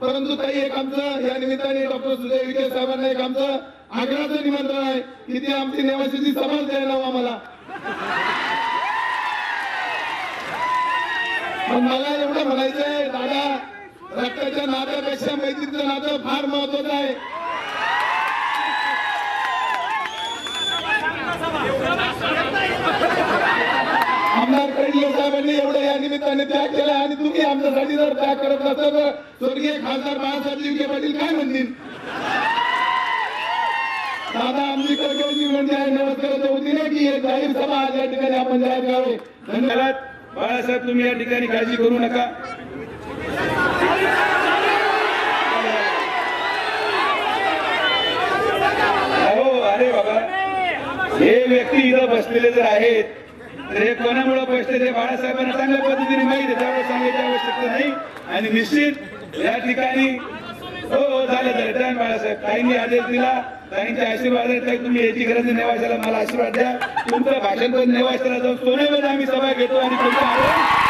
परंतु ताई एक आमचं या निमित्ताने डॉक्टर सुजय विखे साहेबांना एक आमचं आग्रहाचं निमंत्रण आहे की ते आमची नेवासीची सभा द्यायला हवं आम्हाला. पण मला एवढं म्हणायचंय दादा रक्ताच्या नात्यापेक्षा मैत्रीचं नातं फार महत्वाचं आहे. आमदार कडले साहेबांनी एवढं या निमित्ताने त्याग केला आणि तुम्ही आमच्यासाठी जर त्याग करत स्वर्गीय खासदार बाळासाहेब दिवके पाटील काय म्हणतील? दादा आमची कडकडची विनंती आहे नमस्काराच्या वतीने की एक जाहीर सभा आज या ठिकाणी आपण जाहीर करावे. धन्यवाद. बाळासाहेब तुम्ही या ठिकाणी काळजी करू नका. हो अरे बाबा. हे व्यक्ती इथं बसलेले जर आहेत तर हे कोणामुळे बसले ते बाळासाहेबांना चांगल्या पद्धतीने माहिती आहे त्यामुळे सांगायची आवश्यकता नाही. आणि निश्चित या ठिकाणी हो हो झालं झालं. डन बाळासाहेब. ताईंनी आदेश दिला. ताईंचे आशीर्वाद ताई तुम्ही याची गरज नाही नेवाशाला मला आशीर्वाद द्या. तुमचं भाषण पण नेवाशाला जाऊन सोन्यामध्ये आम्ही सभा घेतो आणि तुमचा